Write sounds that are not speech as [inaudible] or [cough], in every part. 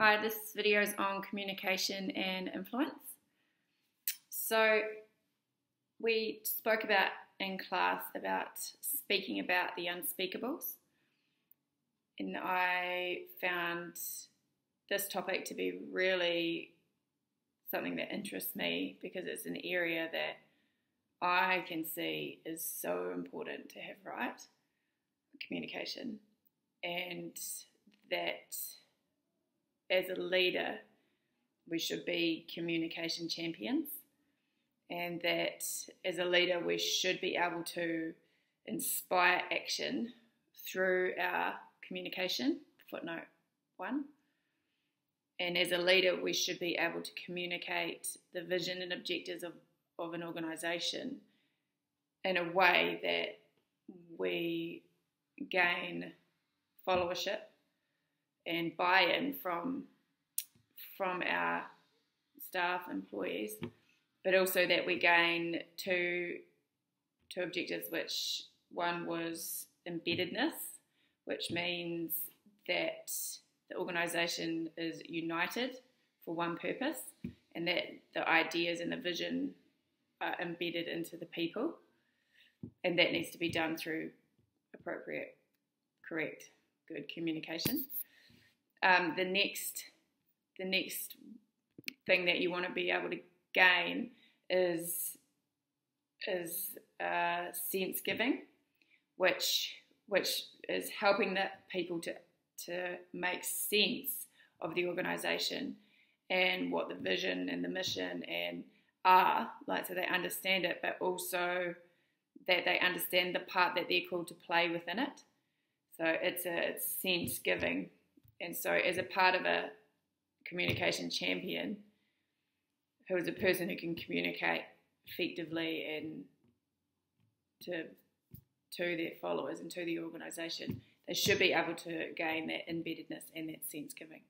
Hi, this video is on communication and influence. So, we spoke about in class about speaking about the unspeakables, and I found this topic to be really something that interests me because it's an area that I can see is so important to have right? Communication, and that as a leader, we should be communication champions, and that as a leader, we should be able to inspire action through our communication. Footnote one. And as a leader, we should be able to communicate the vision and objectives of, of an organization in a way that we gain followership and buy-in from from our staff employees, but also that we gain two two objectives. Which one was embeddedness, which means that the organisation is united for one purpose, and that the ideas and the vision are embedded into the people, and that needs to be done through appropriate, correct, good communication um, the next the next thing that you want to be able to gain is is uh, sense giving, which which is helping the people to to make sense of the organisation and what the vision and the mission and are like so they understand it, but also that they understand the part that they're called to play within it. So it's a it's sense giving and so, as a part of a communication champion, who is a person who can communicate effectively and to to their followers and to the organisation, they should be able to gain that embeddedness and that sense giving.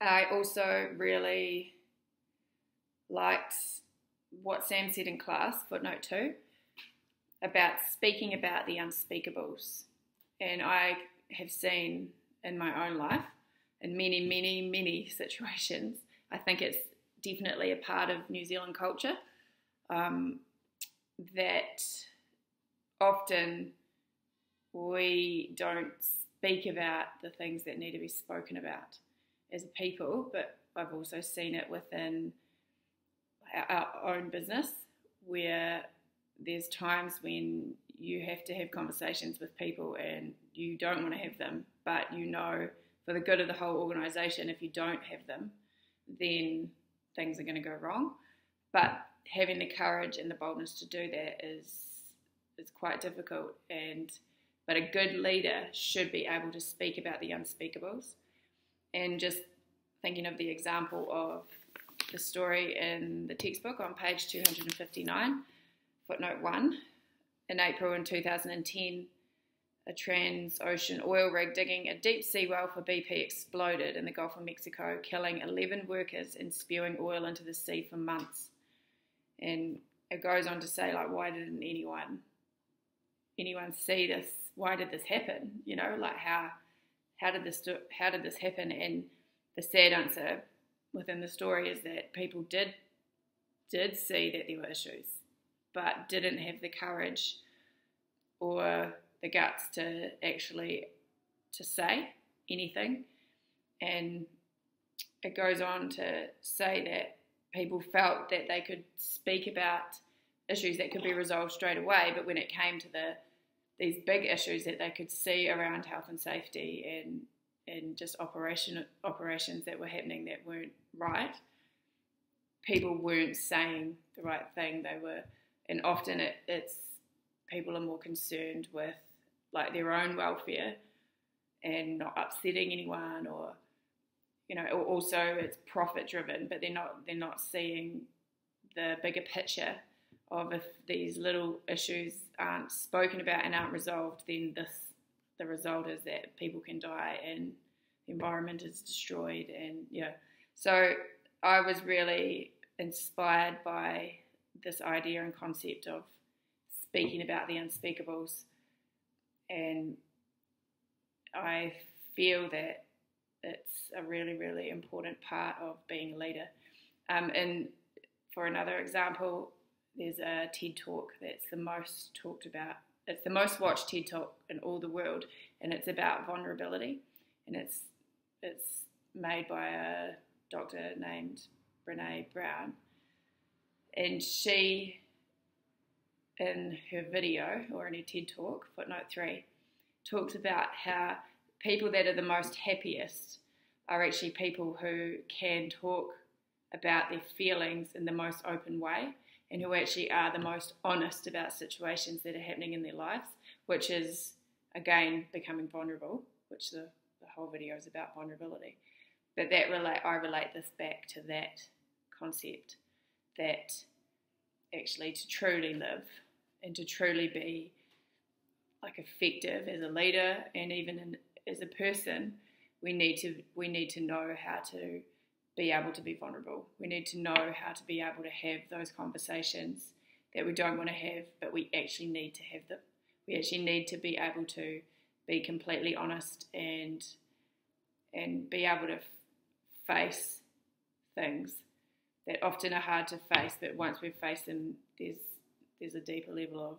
I also really liked what Sam said in class, footnote two, about speaking about the unspeakables. And I have seen in my own life in many, many, many [laughs] situations. I think it's definitely a part of New Zealand culture um, that often we don't speak about the things that need to be spoken about as a people, but I've also seen it within our own business where there's times when you have to have conversations with people and you don't want to have them, but you know for the good of the whole organization, if you don't have them, then things are going to go wrong. But having the courage and the boldness to do that is is quite difficult and but a good leader should be able to speak about the unspeakables and just thinking of the example of the story in the textbook on page 259 footnote 1 in April in 2010, a Transocean oil rig digging a deep sea well for BP exploded in the Gulf of Mexico, killing 11 workers and spewing oil into the sea for months. And it goes on to say, like, why didn't anyone anyone see this? Why did this happen? You know, like how how did this how did this happen? And the sad answer within the story is that people did did see that there were issues but didn't have the courage or the guts to actually to say anything. And it goes on to say that people felt that they could speak about issues that could be resolved straight away but when it came to the these big issues that they could see around health and safety and and just operation operations that were happening that weren't right people weren't saying the right thing. They were and often it, it's people are more concerned with like their own welfare and not upsetting anyone or you know also it's profit driven but they're not they're not seeing the bigger picture of if these little issues aren't spoken about and aren't resolved then this the result is that people can die and the environment is destroyed and yeah so i was really inspired by this idea and concept of speaking about the unspeakables. And I feel that it's a really, really important part of being a leader. Um, and for another example, there's a TED talk that's the most talked about. It's the most watched TED talk in all the world, and it's about vulnerability. And it's it's made by a doctor named Brene Brown, and she, in her video or in her TED talk, footnote three, talks about how people that are the most happiest are actually people who can talk about their feelings in the most open way and who actually are the most honest about situations that are happening in their lives, which is again becoming vulnerable, which the, the whole video is about vulnerability. But that relate I relate this back to that concept that actually to truly live and to truly be like effective as a leader and even in, as a person, we need to we need to know how to be able to be vulnerable. We need to know how to be able to have those conversations that we don't want to have, but we actually need to have them. We actually need to be able to be completely honest and and be able to face things that often are hard to face, but once we've faced them, there's there's a deeper level of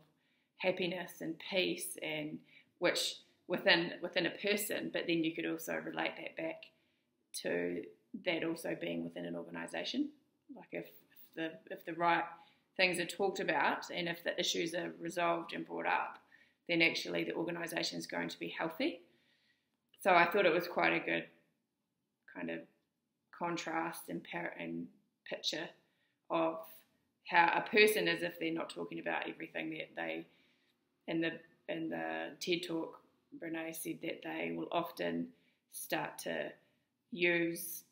happiness and peace, and which within within a person. But then you could also relate that back to that also being within an organisation. Like if, if the if the right things are talked about and if the issues are resolved and brought up, then actually the organisation is going to be healthy. So I thought it was quite a good kind of contrast and, and picture of how a person is if they're not talking about everything that they in the in the TED talk Brene said that they will often start to use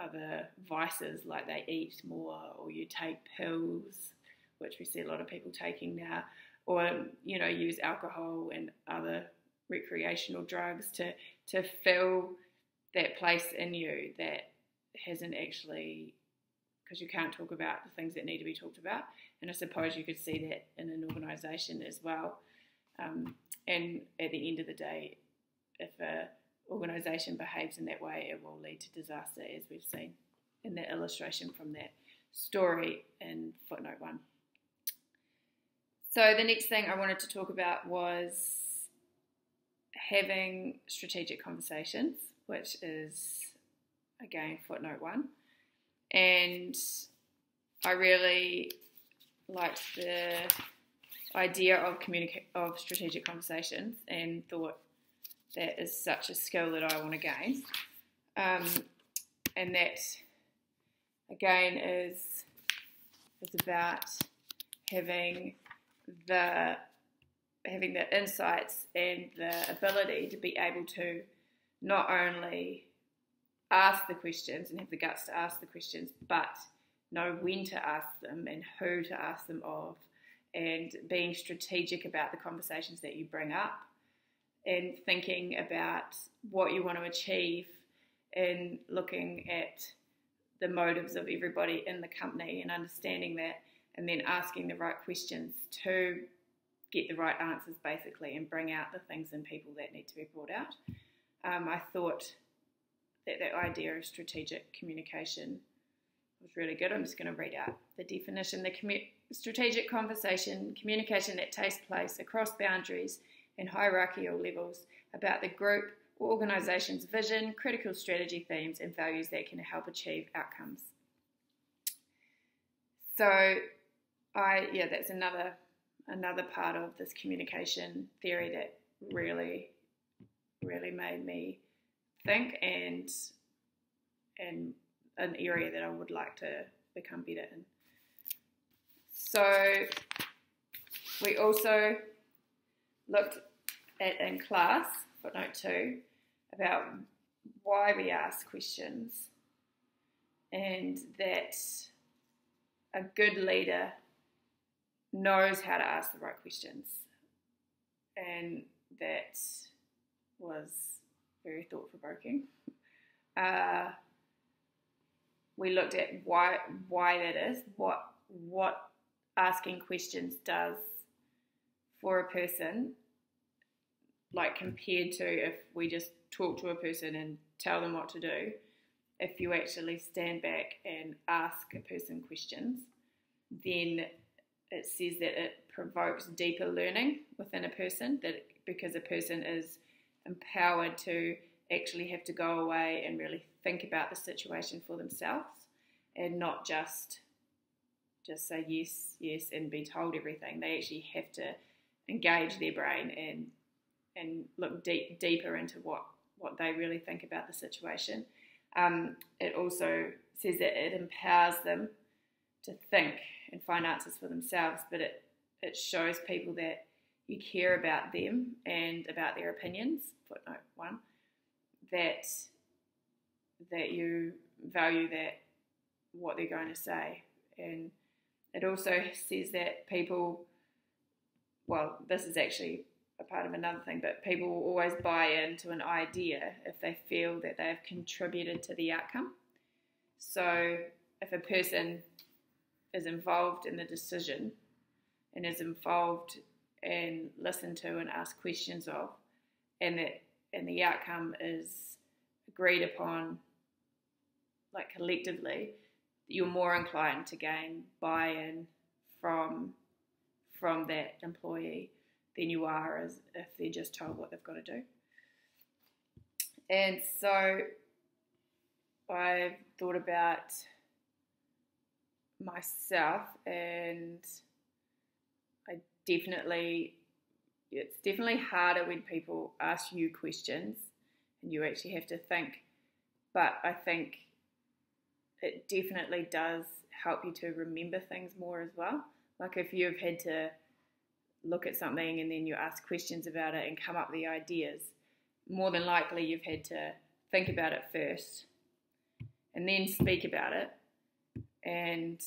other vices like they eat more or you take pills, which we see a lot of people taking now, or you know use alcohol and other recreational drugs to to fill that place in you that hasn't actually because you can't talk about the things that need to be talked about. And I suppose you could see that in an organisation as well. Um, and at the end of the day, if an organisation behaves in that way, it will lead to disaster, as we've seen in that illustration from that story in footnote one. So, the next thing I wanted to talk about was having strategic conversations, which is again footnote one. And I really liked the idea of communica- of strategic conversations and thought that is such a skill that I want to gain. Um, and that again is is about having the having the insights and the ability to be able to not only ask the questions and have the guts to ask the questions, but know when to ask them and who to ask them of, and being strategic about the conversations that you bring up and thinking about what you want to achieve and looking at the motives of everybody in the company and understanding that and then asking the right questions to get the right answers basically and bring out the things in people that need to be brought out. Um, I thought that that idea of strategic communication was really good. I'm just going to read out the definition. The commu- strategic conversation, communication that takes place across boundaries and hierarchical levels about the group or organisation's vision, critical strategy themes, and values that can help achieve outcomes. So, I yeah, that's another another part of this communication theory that really, really made me think and and an area that I would like to become better in. So we also looked at in class, footnote two, about why we ask questions and that a good leader knows how to ask the right questions. And that was very thought provoking. Uh, we looked at why why that is, what what asking questions does for a person, like compared to if we just talk to a person and tell them what to do, if you actually stand back and ask a person questions, then it says that it provokes deeper learning within a person that because a person is empowered to actually have to go away and really think about the situation for themselves and not just just say yes, yes, and be told everything. They actually have to engage their brain and and look deep deeper into what what they really think about the situation. Um, it also says that it empowers them to think and find answers for themselves, but it it shows people that you care about them and about their opinions. Footnote one that that you value that what they're going to say and it also says that people, well, this is actually a part of another thing, but people will always buy into an idea if they feel that they have contributed to the outcome. So if a person is involved in the decision and is involved and listen to and ask questions of, and that and the outcome is agreed upon like collectively, you're more inclined to gain buy-in from from that employee than you are as if they're just told what they've got to do. And so I've thought about myself and definitely it's definitely harder when people ask you questions and you actually have to think. But I think it definitely does help you to remember things more as well. Like if you've had to look at something and then you ask questions about it and come up with the ideas, more than likely you've had to think about it first and then speak about it and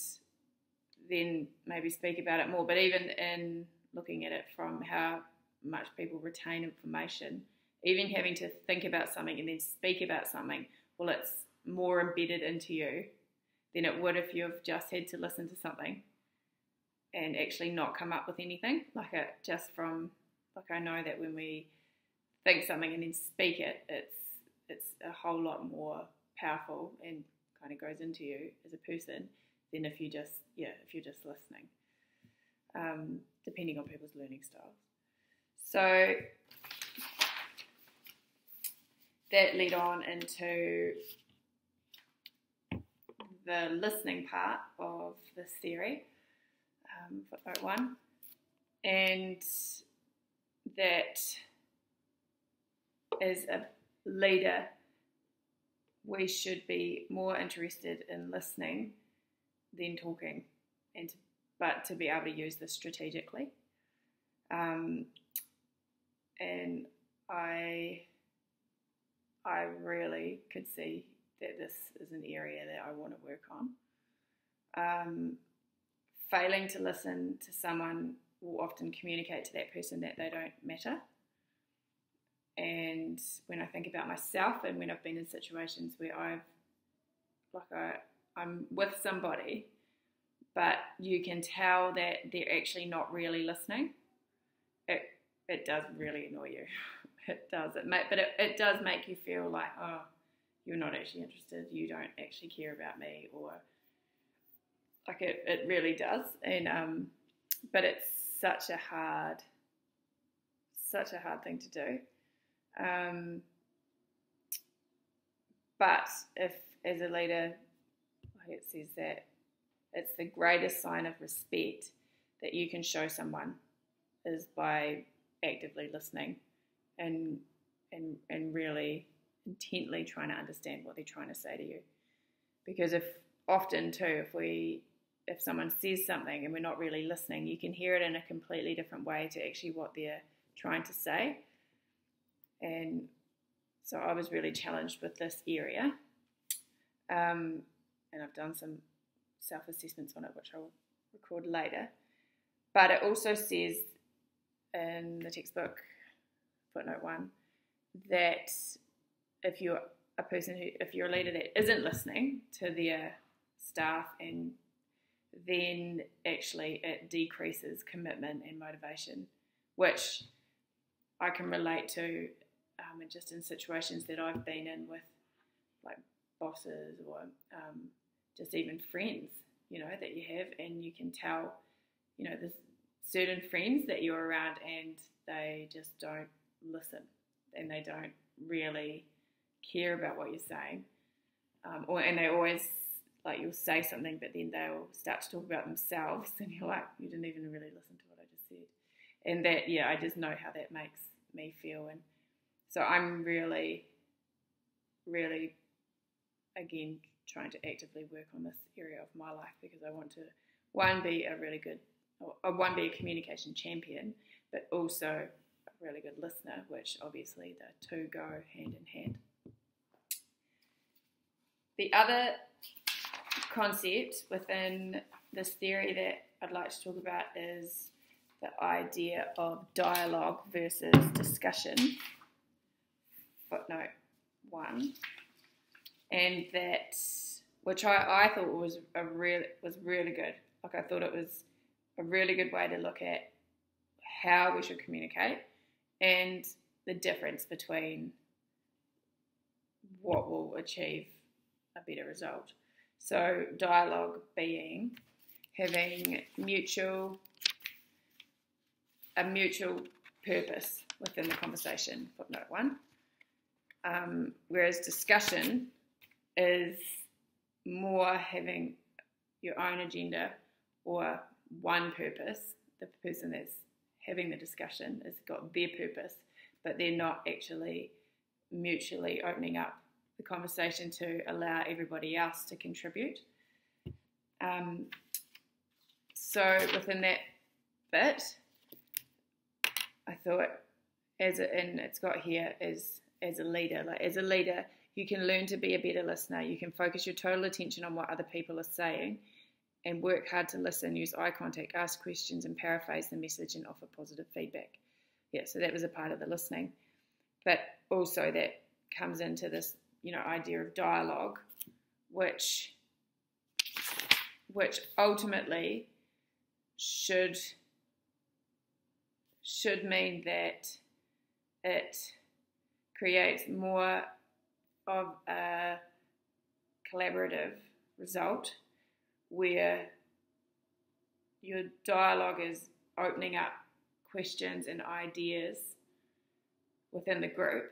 then maybe speak about it more. But even in looking at it from how much people retain information, even having to think about something and then speak about something, well, it's more embedded into you than it would if you've just had to listen to something and actually not come up with anything. Like it just from like I know that when we think something and then speak it, it's it's a whole lot more powerful and kind of goes into you as a person than if you just yeah if you're just listening. Um, depending on people's learning styles. So that led on into the listening part of this theory, um, footnote one, and that as a leader, we should be more interested in listening than talking, and to, but to be able to use this strategically. Um, and I, I really could see that this is an area that I want to work on. Um, failing to listen to someone will often communicate to that person that they don't matter. And when I think about myself and when I've been in situations where I've, like, I, I'm with somebody, but you can tell that they're actually not really listening, it, it does really annoy you. [laughs] It does. It but it, it does make you feel like, oh, you're not actually interested, you don't actually care about me, or like it, it really does. And um, but it's such a hard, such a hard thing to do. Um, but if as a leader, it says that it's the greatest sign of respect that you can show someone is by actively listening and and and really intently trying to understand what they're trying to say to you. Because if often too, if we if someone says something and we're not really listening, you can hear it in a completely different way to actually what they're trying to say. And so I was really challenged with this area. Um, and I've done some self assessments on it, which I'll record later. But it also says in the textbook, footnote one, that if you're a person who, if you're a leader that isn't listening to their staff, and then actually it decreases commitment and motivation, which I can relate to um, and just in situations that I've been in with like bosses or um, just even friends, you know, that you have, and you can tell, you know, there's certain friends that you're around and they just don't listen and they don't really care about what you're saying. Um, or, and they always, like, you'll say something, but then they'll start to talk about themselves, [laughs] and you're like, you didn't even really listen to what I just said. And that, yeah, I just know how that makes me feel. And so I'm really, really, again, trying to actively work on this area of my life because I want to, one, be a really good, one, be a communication champion, but also a really good listener, which obviously the two go hand in hand. The other concept within this theory that I'd like to talk about is the idea of dialogue versus discussion. Footnote one, and that which I, I thought was a really was really good. Like I thought it was a really good way to look at how we should communicate and the difference between what will achieve a better result. So dialogue being having mutual a mutual purpose within the conversation. Footnote one. Um, whereas discussion is more having your own agenda or one purpose. The person that's having the discussion has got their purpose, but they're not actually mutually opening up the conversation to allow everybody else to contribute. Um, so within that bit, I thought as a, and it's got here as as a leader, like as a leader, you can learn to be a better listener. You can focus your total attention on what other people are saying and work hard to listen, use eye contact, ask questions, and paraphrase the message and offer positive feedback. Yeah, so that was a part of the listening. But also that comes into this, you know, idea of dialogue, which which ultimately should should mean that it creates more of a collaborative result where your dialogue is opening up questions and ideas within the group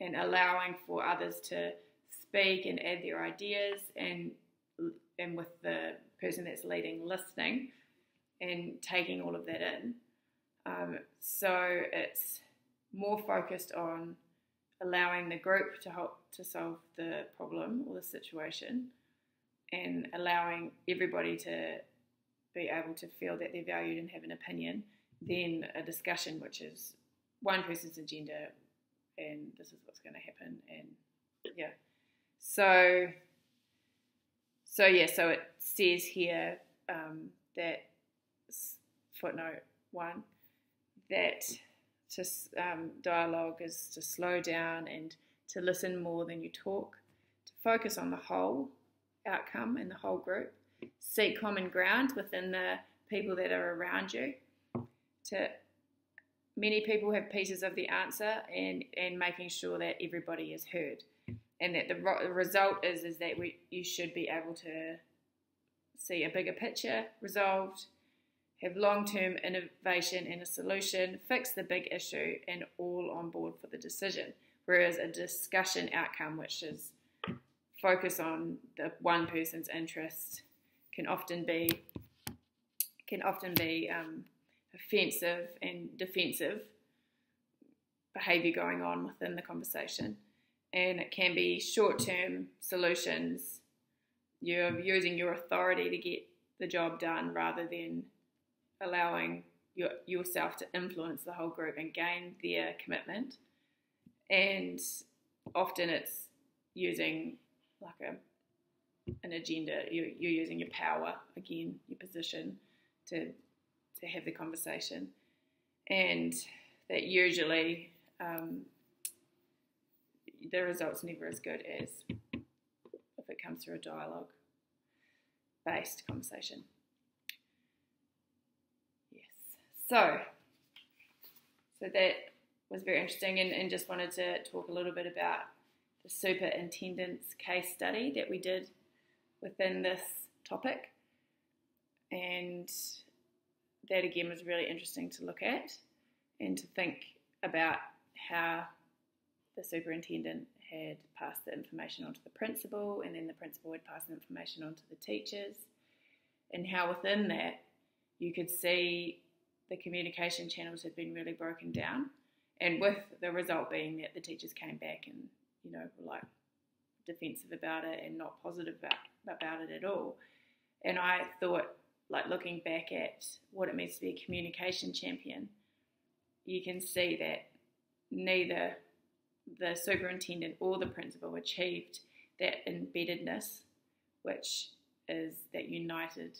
and allowing for others to speak and add their ideas and and with the person that's leading listening and taking all of that in. Um, so it's more focused on allowing the group to help to solve the problem or the situation and allowing everybody to be able to feel that they're valued and have an opinion, then a discussion which is one person's agenda and this is what's going to happen and yeah. So so yeah, so it says here um, that footnote one that to um, dialogue is to slow down and to listen more than you talk, to focus on the whole outcome and the whole group, seek common ground within the people that are around you. To many people have pieces of the answer and and making sure that everybody is heard, and that the, result is is that we you should be able to see a bigger picture resolved have long term innovation and a solution, fix the big issue, and all on board for the decision. Whereas a discussion outcome, which is focus on the one person's interest, can often be can often be um, offensive and defensive behaviour going on within the conversation, and it can be short term solutions. You're using your authority to get the job done rather than allowing your, yourself to influence the whole group and gain their commitment. And often it's using like a an agenda. You, you're using your power again, your position to to have the conversation, and that usually um, the result's never as good as if it comes through a dialogue based conversation. So, so that was very interesting, and, and just wanted to talk a little bit about the superintendent's case study that we did within this topic, and that again was really interesting to look at and to think about how the superintendent had passed the information on to the principal, and then the principal had passed the information on to the teachers, and how within that you could see the communication channels had been really broken down, and with the result being that the teachers came back and you know were like defensive about it and not positive about, about it at all. And I thought, like looking back at what it means to be a communication champion, you can see that neither the superintendent or the principal achieved that embeddedness, which is that united,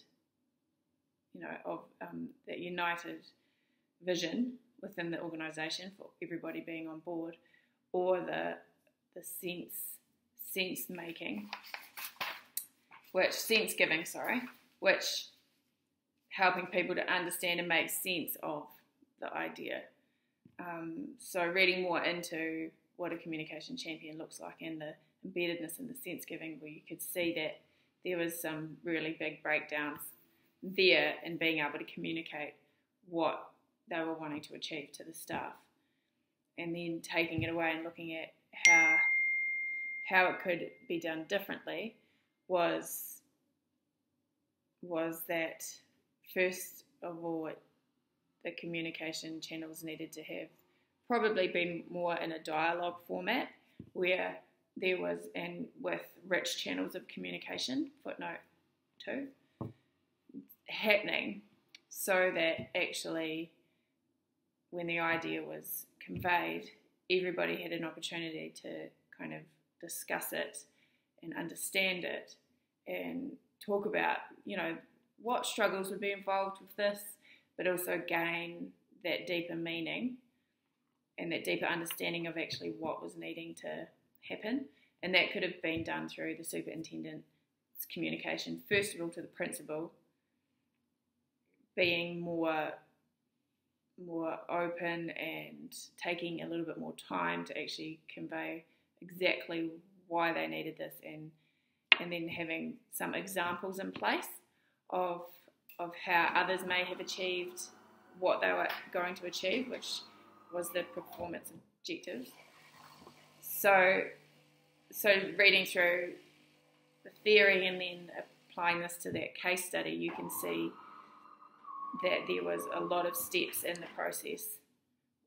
you know, of um, that united vision within the organisation for everybody being on board, or the the sense sense making, which sense giving, sorry, which helping people to understand and make sense of the idea. Um, so reading more into what a communication champion looks like and the embeddedness and the sense giving, where you could see that there was some really big breakdowns there and being able to communicate what they were wanting to achieve to the staff, and then taking it away and looking at how how it could be done differently was was that first of all the communication channels needed to have probably been more in a dialogue format where there was, and with rich channels of communication, footnote two, happening so that actually when the idea was conveyed, everybody had an opportunity to kind of discuss it and understand it and talk about, you know, what struggles would be involved with this, but also gain that deeper meaning and that deeper understanding of actually what was needing to happen. And that could have been done through the superintendent's communication, first of all to the principal, being more more open and taking a little bit more time to actually convey exactly why they needed this and and then having some examples in place of of how others may have achieved what they were going to achieve, which was the performance objectives. So, so reading through the theory and then applying this to that case study, you can see that there was a lot of steps in the process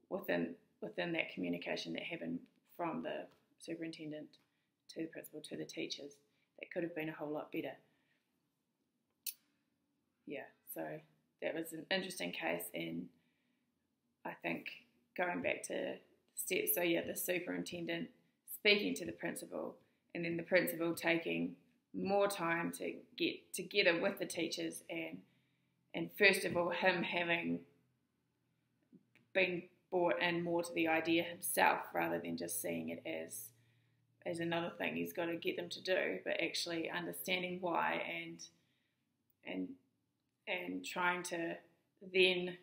within within that communication that happened from the superintendent to the principal to the teachers that could have been a whole lot better. Yeah, so that was an interesting case, and I think going back to steps, so yeah, the superintendent speaking to the principal, and then the principal taking more time to get together with the teachers and and first of all him having been brought in more to the idea himself rather than just seeing it as as another thing he's got to get them to do, but actually understanding why and and and trying to then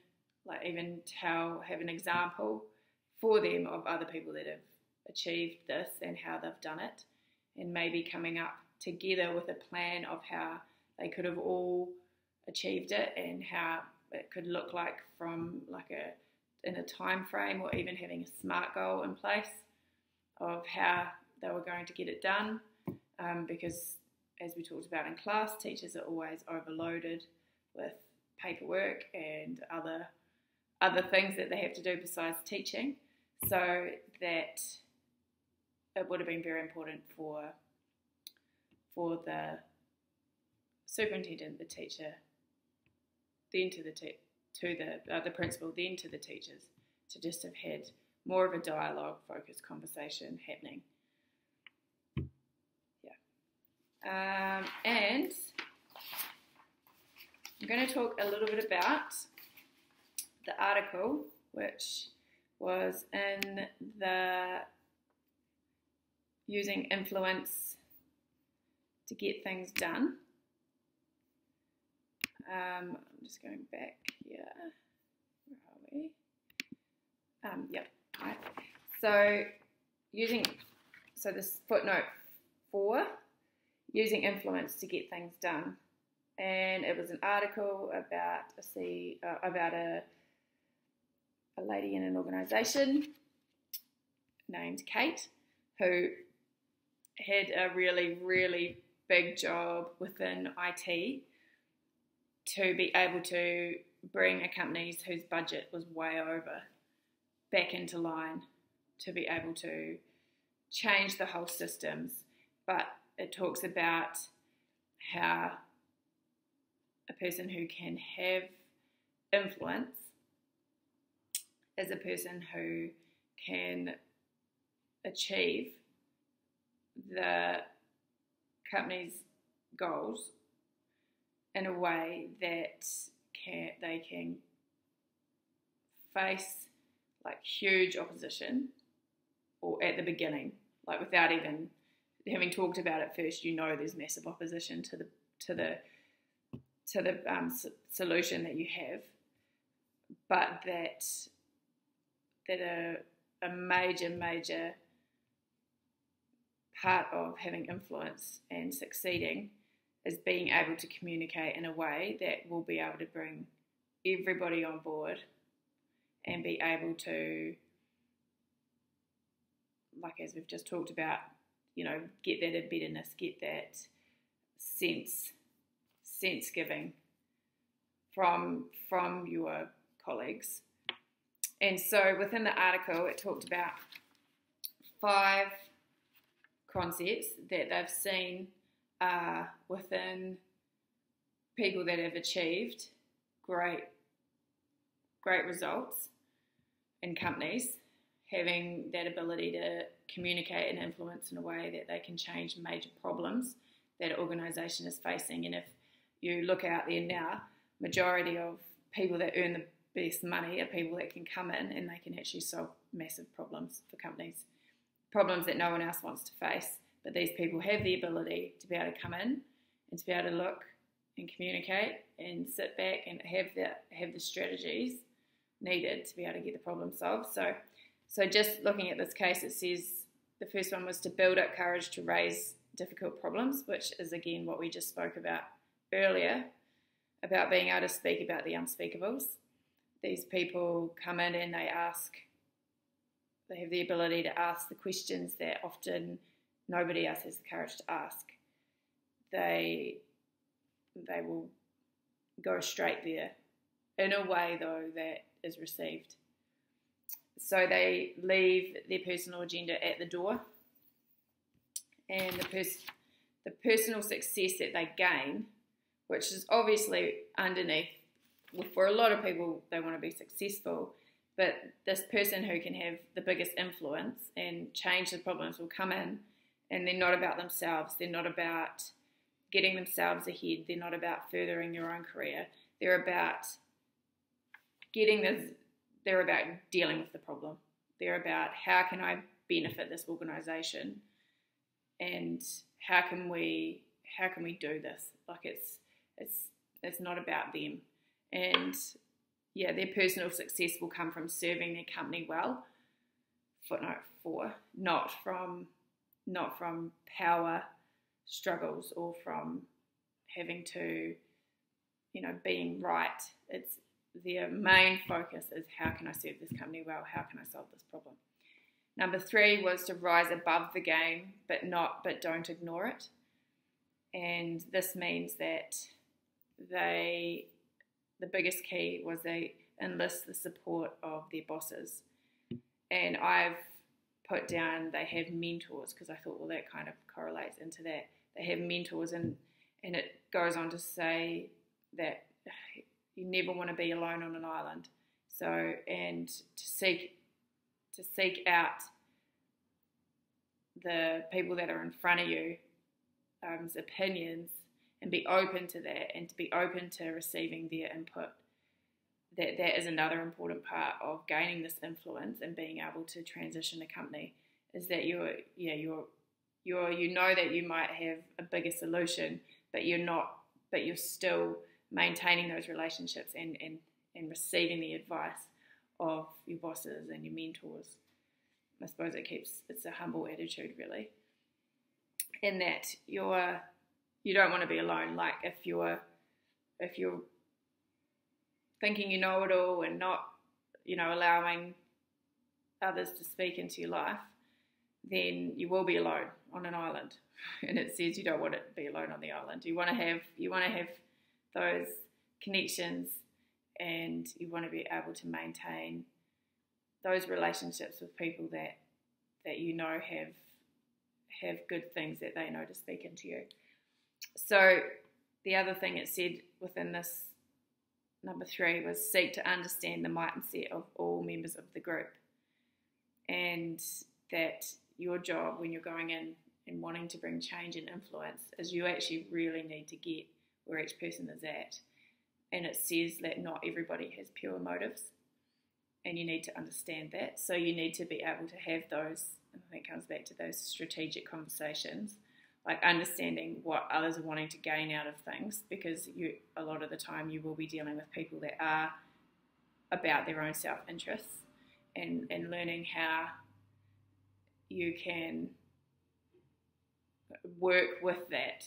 like even tell have an example for them of other people that have achieved this and how they've done it. And maybe coming up together with a plan of how they could have all achieved it and how it could look like from like a in a time frame or even having a smart goal in place of how they were going to get it done. Um, because as we talked about in class teachers are always overloaded with paperwork and other other things that they have to do besides teaching. So that it would have been very important for for the superintendent the teacher then to the to the uh, the principal, then to the teachers, to just have had more of a dialogue focused conversation happening. Yeah, um, and I'm going to talk a little bit about the article which was in the using influence to get things done. Um, I'm just going back here. Where are we? Um, yep. Right. So using so this footnote four, using influence to get things done, and it was an article about a see uh, about a a lady in an organisation named Kate who had a really really big job within IT to be able to bring a company whose budget was way over back into line to be able to change the whole systems. But it talks about how a person who can have influence is a person who can achieve the company's goals in a way that can they can face like huge opposition or at the beginning like without even having talked about it first you know there's massive opposition to the to the to the um, solution that you have. But that that a, a major major part of having influence and succeeding is being able to communicate in a way that will be able to bring everybody on board and be able to, like as we've just talked about, you know, get that embeddedness, get that sense, sense giving from from your colleagues. And so within the article, it talked about five concepts that they've seen within people that have achieved great, great results in companies, having that ability to communicate and influence in a way that they can change major problems that an organisation is facing. And if you look out there now, majority of people that earn the best money are people that can come in and they can actually solve massive problems for companies, problems that no one else wants to face. But these people have the ability to be able to come in and to be able to look and communicate and sit back and have the have the strategies needed to be able to get the problem solved. So, so just looking at this case, it says the first one was to build up courage to raise difficult problems, which is again what we just spoke about earlier about being able to speak about the unspeakables. These people come in and they ask, they have the ability to ask the questions that often nobody else has the courage to ask. They they will go straight there in a way though that is received. So they leave their personal agenda at the door, and the pers- the personal success that they gain, which is obviously underneath. For a lot of people, they want to be successful, but this person who can have the biggest influence and change the problems will come in and they're not about themselves. They're not about getting themselves ahead. They're not about furthering their own career. They're about getting this, they're about dealing with the problem. They're about how can I benefit this organization and how can we how can we do this? Like it's it's it's not about them. And yeah, their personal success will come from serving their company well. Footnote four, not from not from power struggles or from having to, you know, being right. It's their uh, main focus is how can I serve this company well? How can I solve this problem? Number three was to rise above the game, but not, but don't ignore it. And this means that they, the biggest key was they enlist the support of their bosses. And I've put down they have mentors because I thought, well, that kind of correlates into that. They have mentors, and and it goes on to say that you never want to be alone on an island. So, and to seek to seek out the people that are in front of you, um, opinions, and be open to that, and to be open to receiving their input that that is another important part of gaining this influence and being able to transition a company is that you're yeah you're you're you know that you might have a bigger solution but you're not but you're still maintaining those relationships and and, and receiving the advice of your bosses and your mentors I suppose it keeps it's a humble attitude really. In that you're you don't want to be alone. Like if you're if you're thinking you know it all and not, you know, allowing others to speak into your life, then you will be alone on an island. [laughs] And it says you don't want to be alone on the island. You want to have you want to have those connections and you want to be able to maintain those relationships with people that that you know have have good things that they know to speak into you. So the other thing it said within this number three was seek to understand the mindset of all members of the group, and that your job when you're going in and wanting to bring change and influence is you actually really need to get where each person is at. And it says that not everybody has pure motives, and you need to understand that. So you need to be able to have those, I think it comes back to those strategic conversations, like understanding what others are wanting to gain out of things, because you a lot of the time you will be dealing with people that are about their own self interests and, and learning how you can work with that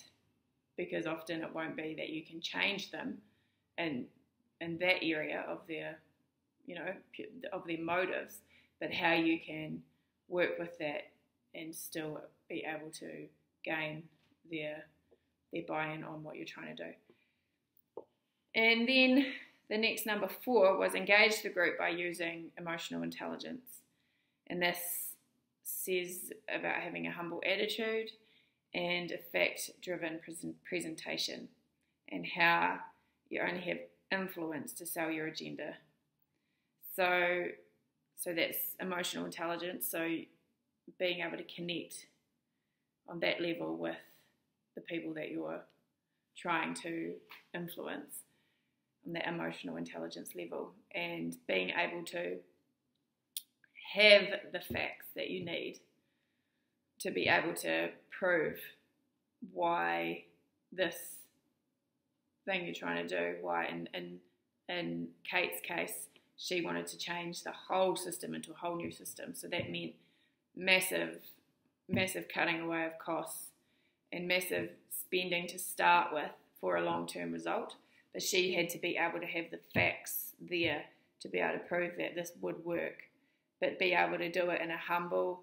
because often it won't be that you can change them and in that area of their you know of their motives but how you can work with that and still be able to gain their their buy-in on what you're trying to do and then the next number four was engage the group by using emotional intelligence and this says about having a humble attitude and effect driven presentation and how you only have influence to sell your agenda. So, so that's emotional intelligence. So, being able to connect on that level with the people that you're trying to influence on that emotional intelligence level and being able to have the facts that you need to be able to prove why this thing you're trying to do, why in, in, in Kate's case, she wanted to change the whole system into a whole new system. So that meant massive, massive cutting away of costs and massive spending to start with for a long term result. But she had to be able to have the facts there to be able to prove that this would work but be able to do it in a humble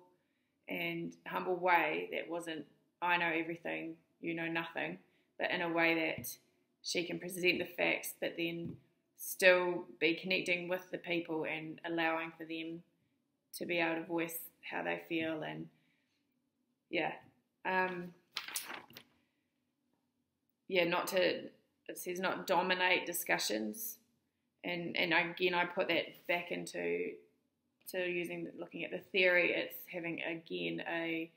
and humble way that wasn't I know everything, you know nothing, but in a way that she can present the facts, but then still be connecting with the people and allowing for them to be able to voice how they feel and yeah, um, yeah, not to it says not dominate discussions, and and again I put that back into to using looking at the theory, it's having again a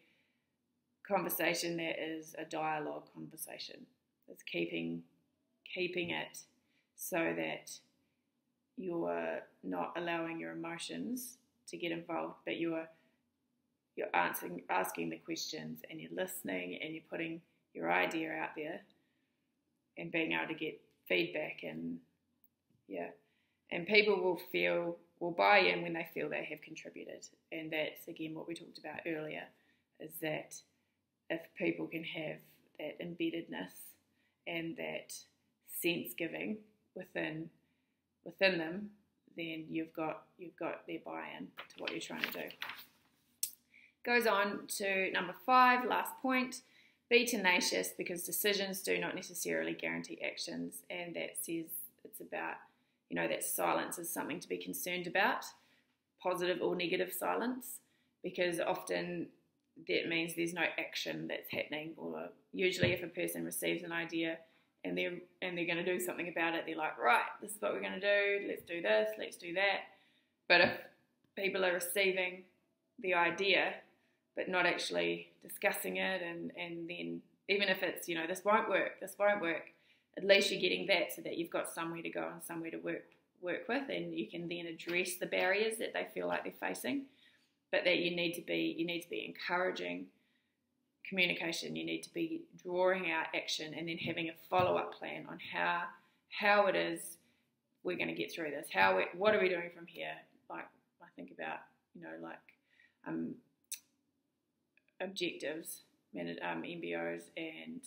conversation that is a dialogue conversation. It's keeping keeping it so that you're not allowing your emotions to get involved, but you're you're answering asking the questions and you're listening and you're putting your idea out there and being able to get feedback and yeah. And people will feel will buy in when they feel they have contributed. And that's again what we talked about earlier is that if people can have that embeddedness and that sense giving within within them, then you've got you've got their buy-in to what you're trying to do. Goes on to number five, last point. Be tenacious because decisions do not necessarily guarantee actions, and that says it's about you know, that silence is something to be concerned about, positive or negative silence, because often that means there's no action that's happening. Or usually, if a person receives an idea and they're and they're going to do something about it, they're like, right, this is what we're going to do. Let's do this. Let's do that. But if people are receiving the idea but not actually discussing it, and and then even if it's you know this won't work, this won't work, at least you're getting that so that you've got somewhere to go and somewhere to work work with and you can then address the barriers that they feel like they're facing but that you need to be you need to be encouraging communication you need to be drawing out action and then having a follow-up plan on how how it is we're going to get through this how we, what are we doing from here? Like i think about you know like um, objectives, um, MBOs, and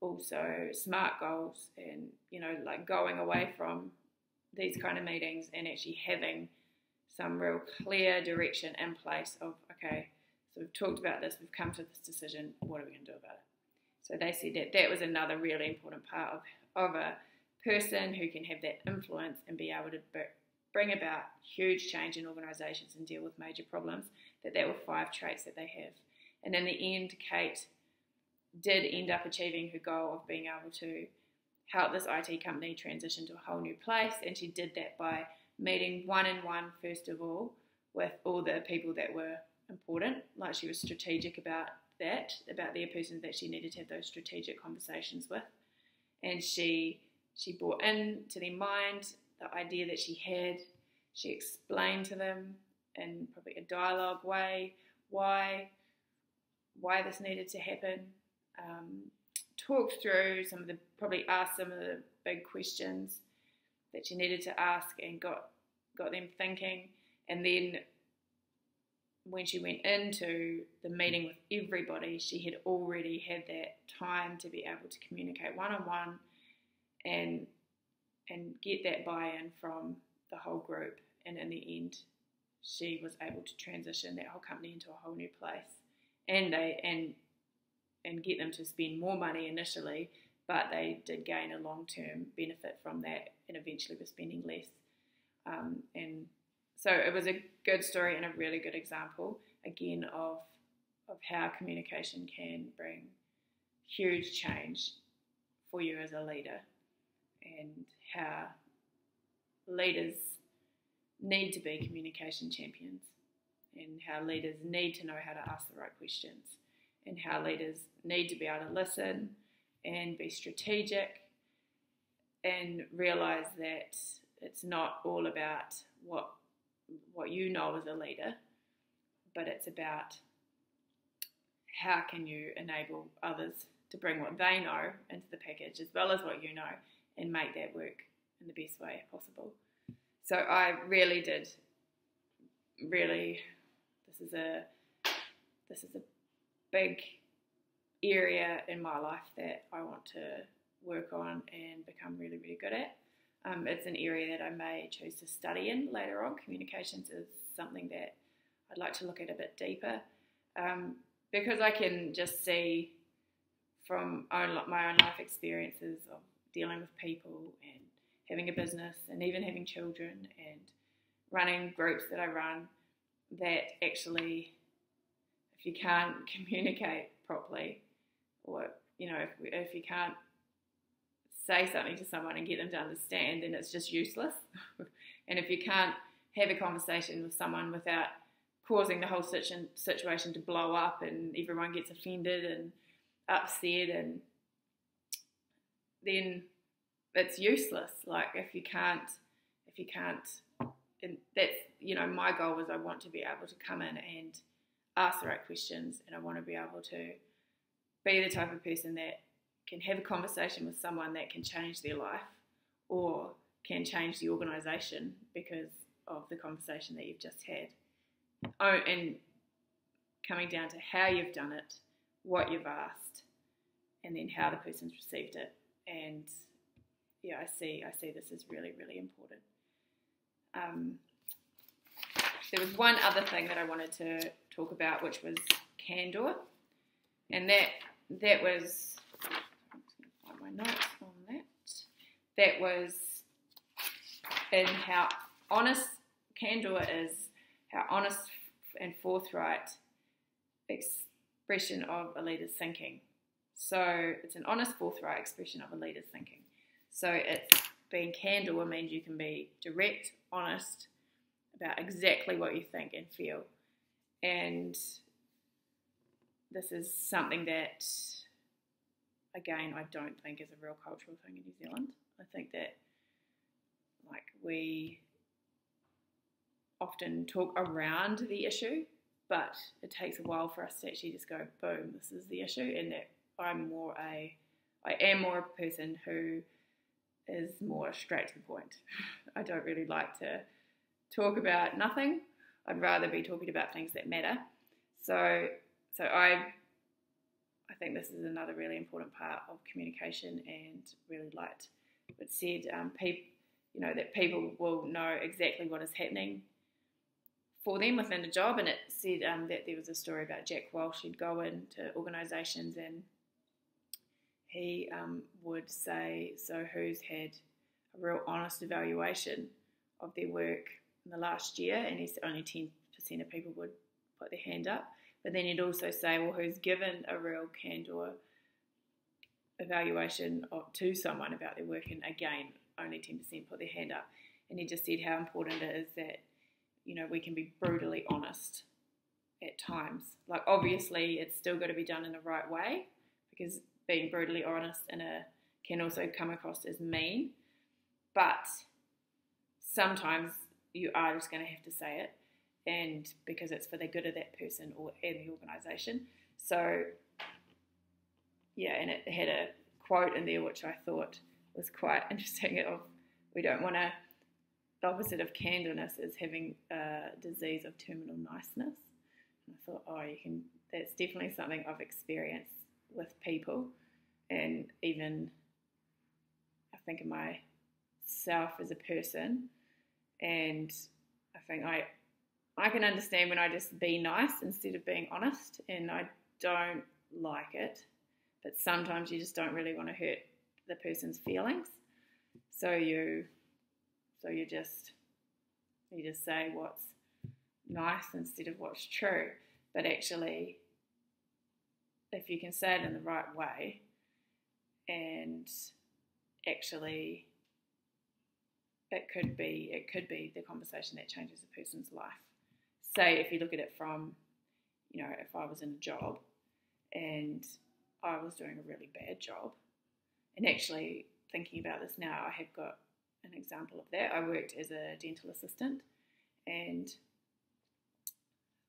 also SMART goals, and you know, like going away from these kind of meetings and actually having some real clear direction in place of okay, so we've talked about this, we've come to this decision, what are we going to do about it? So they said that that was another really important part of, of a person who can have that influence and be able to bring about huge change in organisations and deal with major problems, that there were five traits that they have. And in the end, Kate did end up achieving her goal of being able to help this IT company transition to a whole new place, and she did that by meeting one on one, first of all, with all the people that were important. Like she was strategic about that, about the person that she needed to have those strategic conversations with. And she she brought in to their mind the idea that she had. She explained to them in probably a dialogue way why why this needed to happen. Um, talked through some of the probably asked some of the big questions that she needed to ask and got got them thinking. And then when she went into the meeting with everybody, she had already had that time to be able to communicate one on one and and get that buy-in from the whole group. And in the end, she was able to transition that whole company into a whole new place, and they and and get them to spend more money initially, but they did gain a long-term benefit from that, and eventually were spending less. Um, and so it was a good story and a really good example again of of how communication can bring huge change for you as a leader and how leaders need to be communication champions and how leaders need to know how to ask the right questions and how leaders need to be able to listen and be strategic and realize that it's not all about what what you know as a leader, but it's about how can you enable others to bring what they know into the package as well as what you know and make that work in the best way possible. So I really did really this is a this is a big area in my life that I want to work on and become really really good at. Um, it's an area that I may choose to study in later on. Communications is something that I'd like to look at a bit deeper um, because I can just see from own, my own life experiences of dealing with people and having a business and even having children and running groups that I run that actually, if you can't [laughs] communicate properly, or you know, if, if you can't say something to someone and get them to understand, then it's just useless. [laughs] and if you can't have a conversation with someone without causing the whole situation to blow up and everyone gets offended and upset and then it's useless like if you can't if you can't and that's you know my goal was i want to be able to come in and ask the right questions and i want to be able to be the type of person that can have a conversation with someone that can change their life or can change the organisation because of the conversation that you've just had. Oh, and coming down to how you've done it, what you've asked, and then how the person's received it. And yeah, I see, I see this is really, really important. Um, there was one other thing that I wanted to talk about, which was candor, and that that was find my notes on that. That was in how honest candor is, how honest and forthright expression of a leader's thinking. So it's an honest, forthright expression of a leader's thinking. So it's being candor means you can be direct, honest about exactly what you think and feel. And this is something that again, I don't think is a real cultural thing in New Zealand. I think that like we often talk around the issue, but it takes a while for us to actually just go, boom, this is the issue, and that I'm more a, I am more a person who is more straight to the point. [laughs] I don't really like to talk about nothing. I'd rather be talking about things that matter. So, so I, I think this is another really important part of communication, and really liked what said. Um, people, you know, that people will know exactly what is happening for them within the job. And it said um, that there was a story about Jack Welch. He'd go into organisations and he um, would say, So, who's had a real honest evaluation of their work in the last year? And he said only 10% of people would put their hand up. But then he'd also say, Well, who's given a real candor evaluation of, to someone about their work? And again, only 10% put their hand up. And he just said how important it is that, you know, we can be brutally honest at times. Like, obviously, it's still got to be done in the right way because being brutally honest in a can also come across as mean, but sometimes you are just going to have to say it, and because it's for the good of that person or and the organisation. So, yeah, and it had a quote in there which I thought was quite [laughs] interesting. Of we don't want to. The opposite of candorness is having a disease of terminal niceness. And I thought, oh, you can. That's definitely something I've experienced with people and even I think of myself as a person. And I think I I can understand when I just be nice instead of being honest, and I don't like it. But sometimes you just don't really want to hurt the person's feelings, so you so you just you just say what's nice instead of what's true. But actually, if you can say it in the right way, and actually it could be it could be the conversation that changes a person's life. Say if you look at it from, you know, if I was in a job and I was doing a really bad job, and actually thinking about this now, I have got an example of that. I worked as a dental assistant and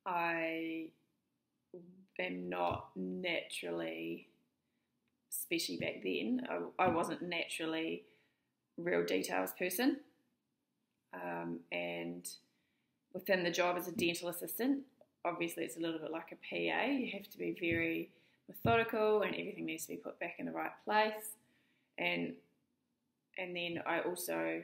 I am not naturally especially back then, I, I wasn't naturally real details person. Um, and within the job as a dental assistant, obviously it's a little bit like a PA. You have to be very methodical, and everything needs to be put back in the right place. And and then I also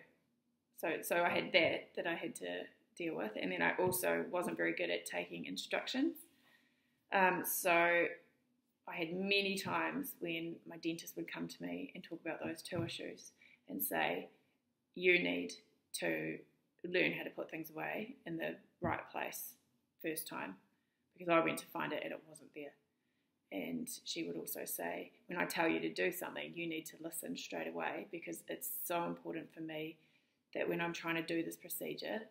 so so I had that that I had to deal with, and then I also wasn't very good at taking instructions. Um, so I had many times when my dentist would come to me and talk about those two issues and say, you need to learn how to put things away in the right place first time because I went to find it and it wasn't there. And she would also say, when I tell you to do something, you need to listen straight away because it's so important for me that when I'm trying to do this procedure,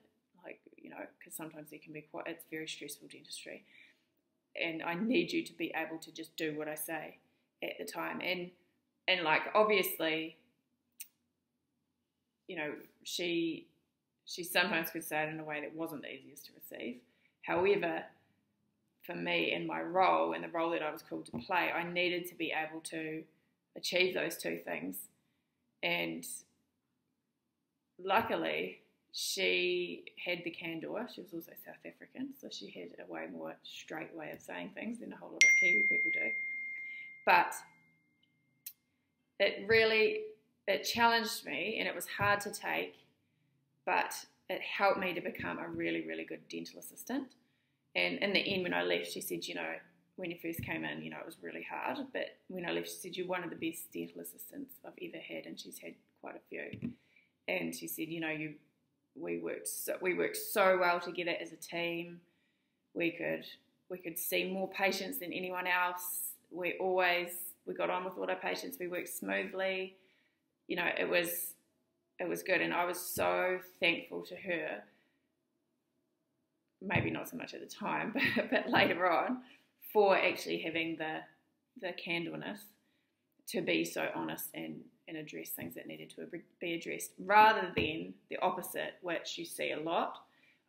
like, you know, because sometimes it can be quite, it's very stressful dentistry and I need you to be able to just do what I say at the time. And and like obviously, you know, she she sometimes could say it in a way that wasn't the easiest to receive. However, for me in my role and the role that I was called to play, I needed to be able to achieve those two things. And luckily, she had the candor. She was also South African, so she had a way more straight way of saying things than a whole lot of Kiwi people do. But it really it challenged me, and it was hard to take, but it helped me to become a really, really good dental assistant. And in the end, when I left, she said, you know, when you first came in, you know, it was really hard. But when I left, she said, you're one of the best dental assistants I've ever had, and she's had quite a few. And she said, you know, you we worked so, we worked so well together as a team. We could we could see more patients than anyone else. We always we got on with all our patients. We worked smoothly. You know, it was it was good, and I was so thankful to her. Maybe not so much at the time, [laughs] but, but later on, for actually having the the candorness to be so honest and and address things that needed to be addressed rather than the opposite, which you see a lot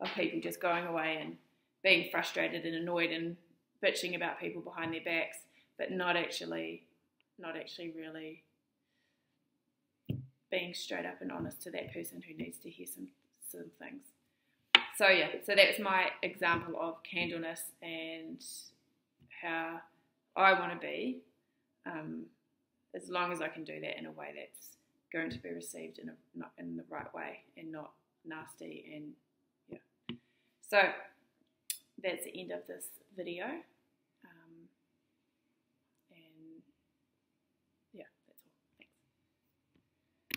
of people just going away and being frustrated and annoyed and bitching about people behind their backs, but not actually, not actually really being straight up and honest to that person who needs to hear some some things. so yeah, so that's my example of candorness and how I want to be, um, as long as I can do that in a way that's going to be received in a not in the right way and not nasty and yeah. So that's the end of this video.